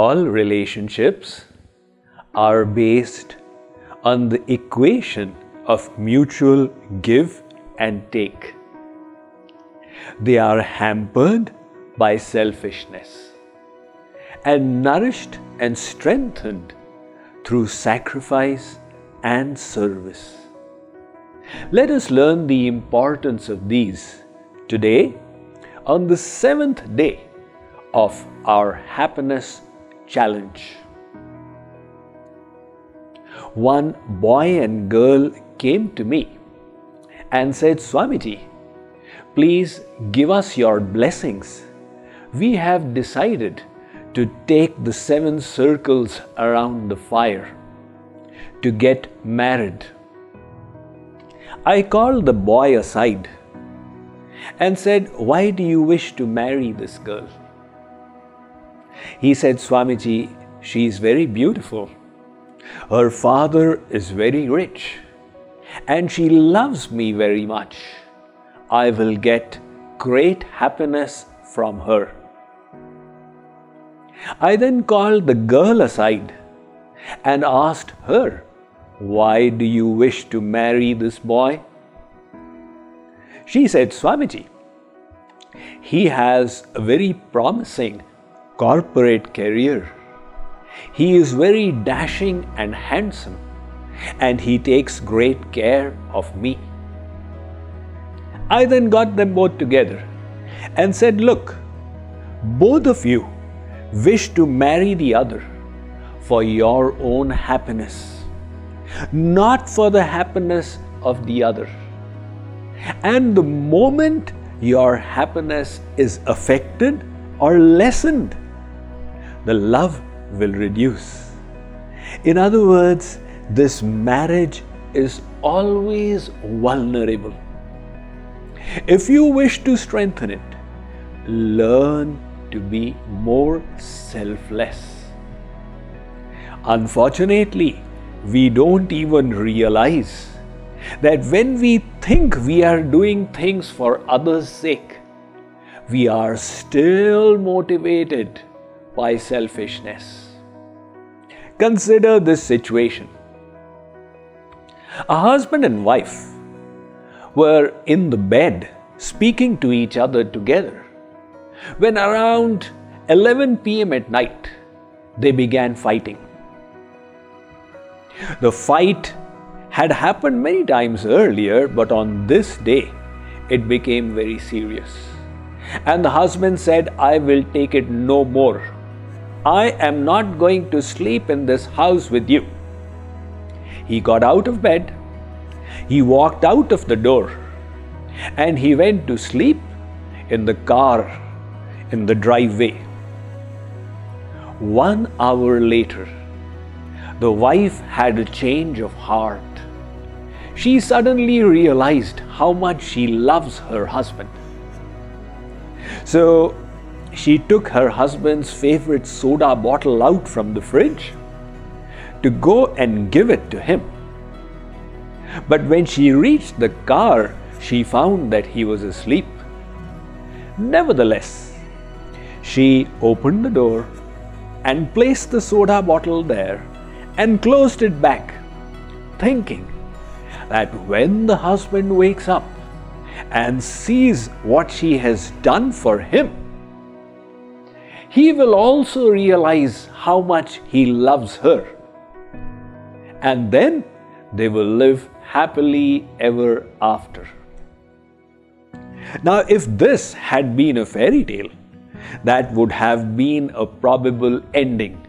All relationships are based on the equation of mutual give and take. They are hampered by selfishness and nourished and strengthened through sacrifice and service. Let us learn the importance of these today on the seventh day of our happiness challenge. One boy and girl came to me and said, Swamiji, please give us your blessings. We have decided to take the seven circles around the fire to get married. I called the boy aside and said, Why do you wish to marry this girl? He said, Swamiji, she is very beautiful. Her father is very rich and she loves me very much. I will get great happiness from her. I then called the girl aside and asked her, Why do you wish to marry this boy? She said, Swamiji, he has a very promising corporate career. He is very dashing and handsome, and he takes great care of me. I then got them both together and said, Look, both of you wish to marry the other for your own happiness, not for the happiness of the other. And the moment your happiness is affected or lessened, the love will reduce. In other words, this marriage is always vulnerable. If you wish to strengthen it, learn to be more selfless. Unfortunately, we don't even realize that when we think we are doing things for others' sake, we are still motivated by selfishness. Consider this situation. A husband and wife were in the bed speaking to each other together when around 11 pm at night they began fighting. The fight had happened many times earlier, but on this day it became very serious. And the husband said, I will take it no more. I am not going to sleep in this house with you. He got out of bed, he walked out of the door, and he went to sleep in the car in the driveway. One hour later, the wife had a change of heart. She suddenly realized how much she loves her husband. So she took her husband's favorite soda bottle out from the fridge to go and give it to him. But when she reached the car, she found that he was asleep. Nevertheless, she opened the door and placed the soda bottle there and closed it back, thinking that when the husband wakes up and sees what she has done for him, he will also realize how much he loves her. And then they will live happily ever after. Now, if this had been a fairy tale, that would have been a probable ending.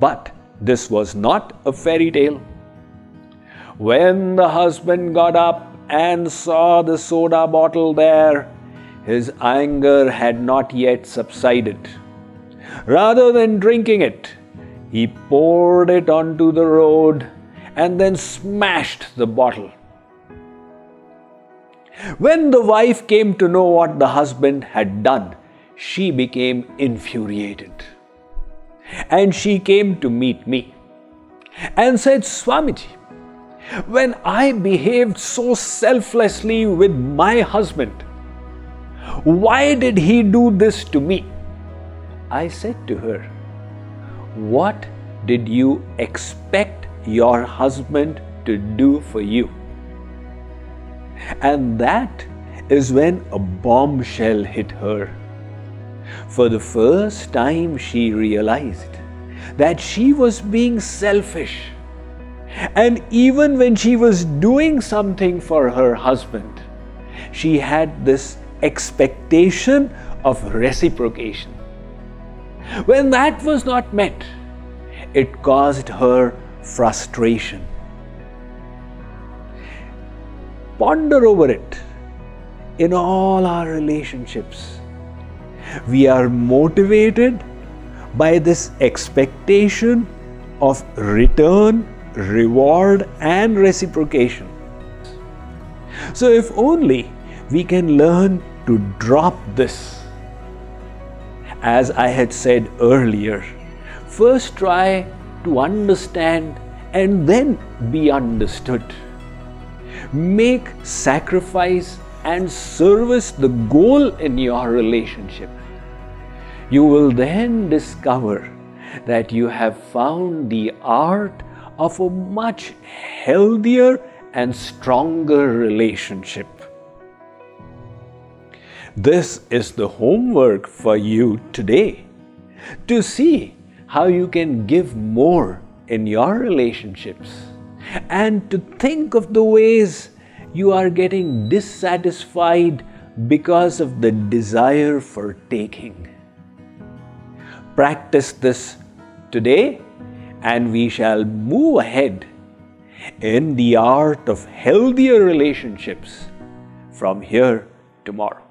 But this was not a fairy tale. When the husband got up and saw the soda bottle there, his anger had not yet subsided. Rather than drinking it, he poured it onto the road and then smashed the bottle. When the wife came to know what the husband had done, she became infuriated. And she came to meet me and said, Swamiji, when I behaved so selflessly with my husband, why did he do this to me? I said to her, What did you expect your husband to do for you? And that is when a bombshell hit her. For the first time, she realized that she was being selfish. And even when she was doing something for her husband, she had this expectation of reciprocation. When that was not met, it caused her frustration. Ponder over it in all our relationships. We are motivated by this expectation of return, reward, and reciprocation. So, if only we can learn to drop this. As I had said earlier, first try to understand and then be understood. Make sacrifice and service the goal in your relationship. You will then discover that you have found the art of a much healthier and stronger relationship. This is the homework for you today to see how you can give more in your relationships and to think of the ways you are getting dissatisfied because of the desire for taking. Practice this today, and we shall move ahead in the art of healthier relationships from here tomorrow.